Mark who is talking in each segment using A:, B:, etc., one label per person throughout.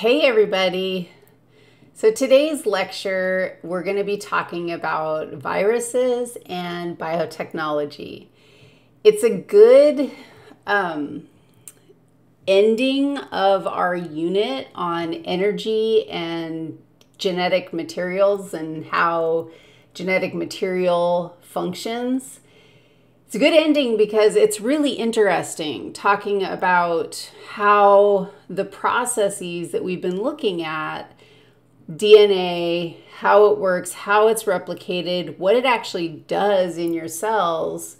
A: Hey, everybody. So, today's lecture, we're going to be talking about viruses and biotechnology. It's a good um, ending of our unit on energy and genetic materials and how genetic material functions. It's a good ending because it's really interesting talking about how the processes that we've been looking at DNA, how it works, how it's replicated, what it actually does in your cells,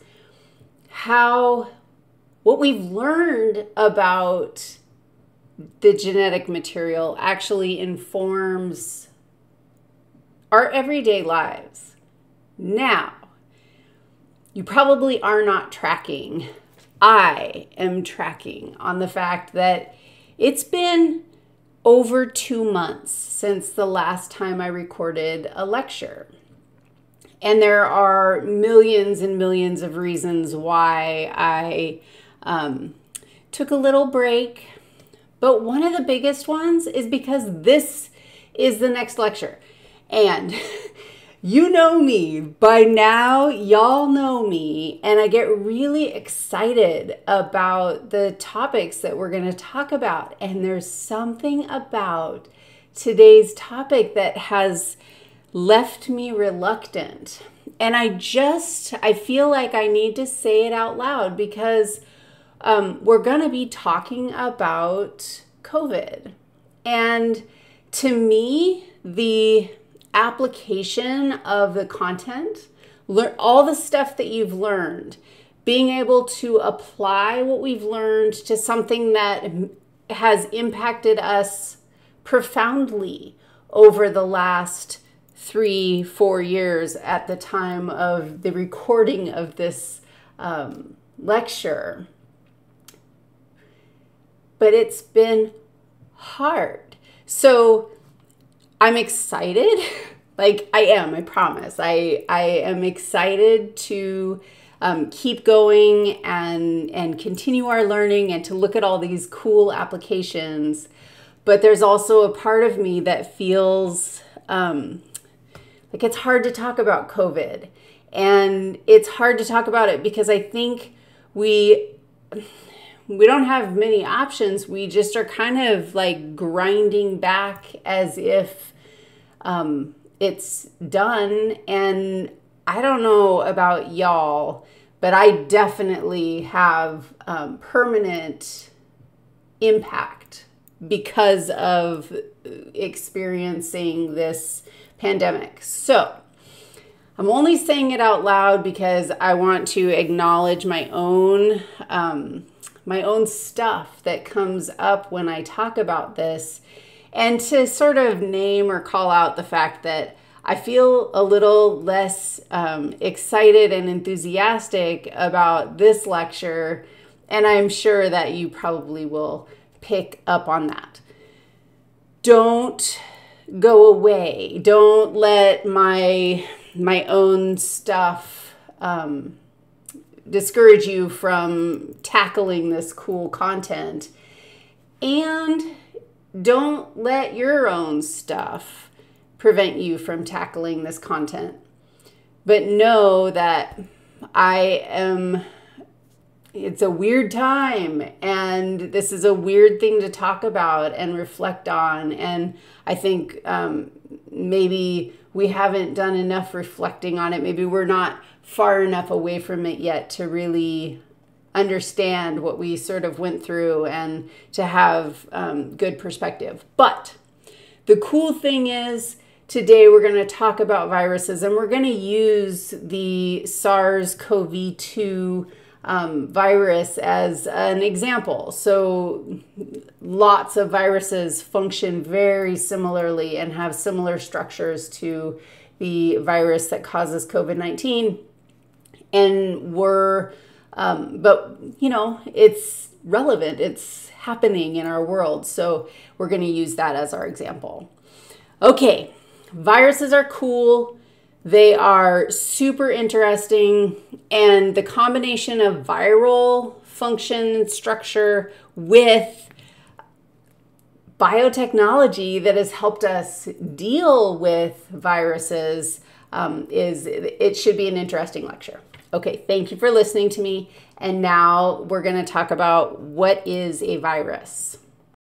A: how what we've learned about the genetic material actually informs our everyday lives. Now, you probably are not tracking. I am tracking on the fact that it's been over two months since the last time I recorded a lecture. And there are millions and millions of reasons why I um, took a little break. But one of the biggest ones is because this is the next lecture. And You know me. By now, y'all know me. And I get really excited about the topics that we're going to talk about. And there's something about today's topic that has left me reluctant. And I just, I feel like I need to say it out loud because um, we're going to be talking about COVID. And to me, the application of the content, learn all the stuff that you've learned, being able to apply what we've learned to something that has impacted us profoundly over the last three, four years at the time of the recording of this um, lecture. But it's been hard. So I'm excited. like I am, I promise. I I am excited to um, keep going and and continue our learning and to look at all these cool applications. But there's also a part of me that feels um, like it's hard to talk about COVID, and it's hard to talk about it because I think we we don't have many options. We just are kind of like grinding back as if um, it's done. And I don't know about y'all, but I definitely have um, permanent impact because of experiencing this pandemic. So, I'm only saying it out loud because I want to acknowledge my own um, my own stuff that comes up when I talk about this and to sort of name or call out the fact that I feel a little less um, excited and enthusiastic about this lecture, and I'm sure that you probably will pick up on that. Don't go away. Don't let my my own stuff um, discourage you from tackling this cool content. And don't let your own stuff prevent you from tackling this content. But know that I am, it's a weird time, and this is a weird thing to talk about and reflect on. And I think um, maybe we haven't done enough reflecting on it. Maybe we're not far enough away from it yet to really understand what we sort of went through and to have um, good perspective. But the cool thing is, today we're going to talk about viruses and we're going to use the SARS CoV 2 um, virus as an example. So, lots of viruses function very similarly and have similar structures to the virus that causes COVID 19 and we're um, but you know it's relevant. It's happening in our world. So we're going to use that as our example. Okay viruses are cool. They are super interesting. And the combination of viral function structure with biotechnology that has helped us deal with viruses um, is it should be an interesting lecture. Okay, thank you for listening to me. And now we're going to talk about what is a virus.